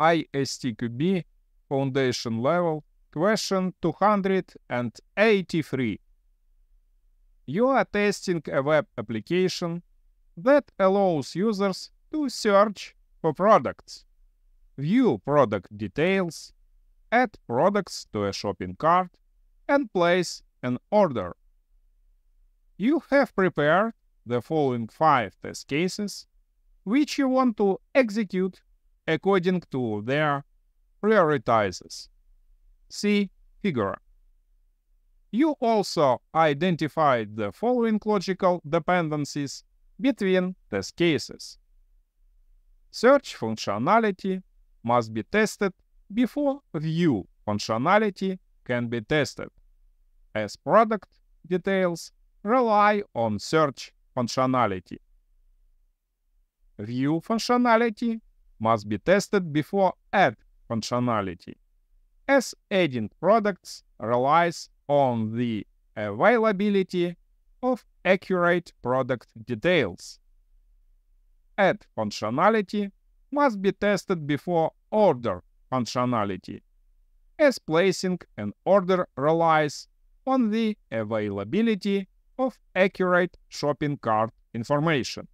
ISTQB Foundation Level Question 283. You are testing a web application that allows users to search for products, view product details, add products to a shopping cart, and place an order. You have prepared the following five test cases, which you want to execute according to their prioritizers. See figure. You also identified the following logical dependencies between test cases. Search functionality must be tested before view functionality can be tested, as product details rely on search functionality. View functionality must be tested before add functionality, as adding products relies on the availability of accurate product details. Add functionality must be tested before order functionality, as placing an order relies on the availability of accurate shopping cart information.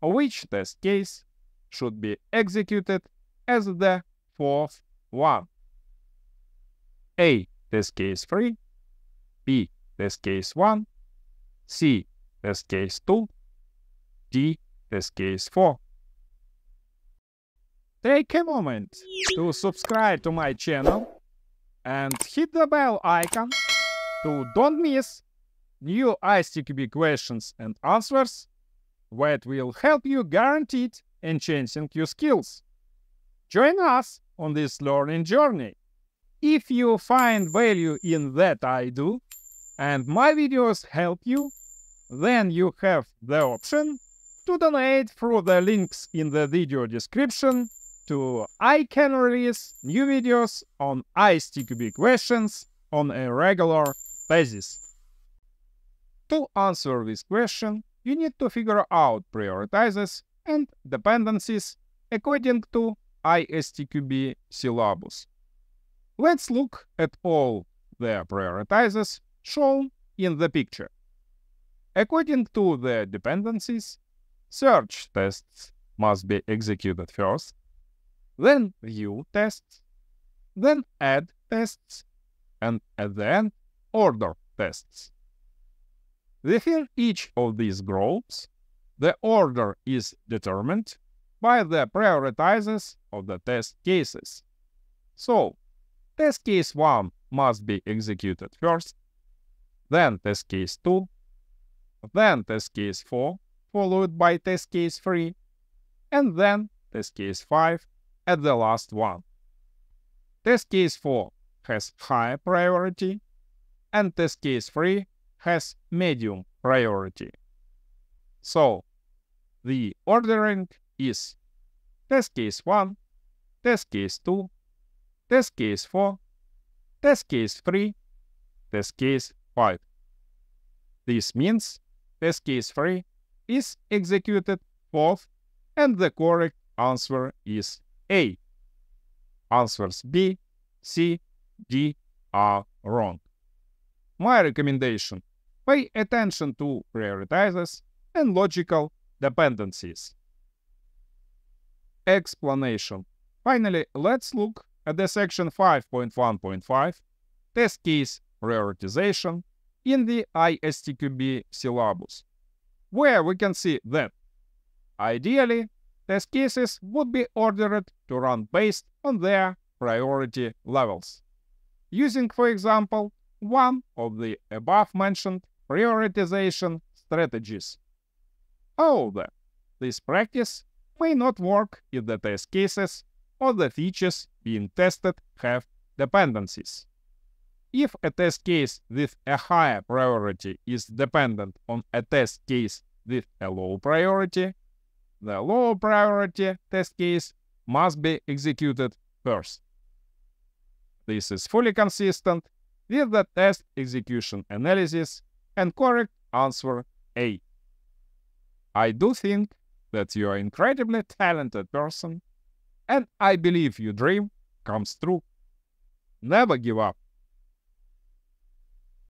Which test case should be executed as the fourth one? A. this case 3 B. this case 1 C. this case 2 D. this case 4 Take a moment to subscribe to my channel and hit the bell icon to don't miss new ISTQB questions and answers that will help you guaranteed enhancing your skills. Join us on this learning journey. If you find value in that I do, and my videos help you, then you have the option to donate through the links in the video description to I can release new videos on ISTQB questions on a regular basis. To answer this question, you need to figure out prioritizers and dependencies according to ISTQB syllabus. Let's look at all the prioritizers shown in the picture. According to the dependencies, search tests must be executed first, then view tests, then add tests, and at the end, order tests. Within each of these groups, the order is determined by the prioritizers of the test cases. So, test case 1 must be executed first, then test case 2, then test case 4, followed by test case 3, and then test case 5 at the last one. Test case 4 has high priority, and test case 3 has medium priority. So, the ordering is test case 1, test case 2, test case 4, test case 3, test case 5. This means test case 3 is executed fourth and the correct answer is A. Answers B, C, D are wrong. My recommendation pay attention to prioritizers and logical dependencies. Explanation. Finally, let's look at the section 5.1.5 test case prioritization in the ISTQB syllabus, where we can see that ideally test cases would be ordered to run based on their priority levels, using, for example, one of the above-mentioned prioritization strategies. However, this practice may not work if the test cases or the features being tested have dependencies. If a test case with a higher priority is dependent on a test case with a low priority, the low priority test case must be executed first. This is fully consistent with the test execution analysis and correct answer A. I do think that you are an incredibly talented person And I believe your dream comes true. Never give up.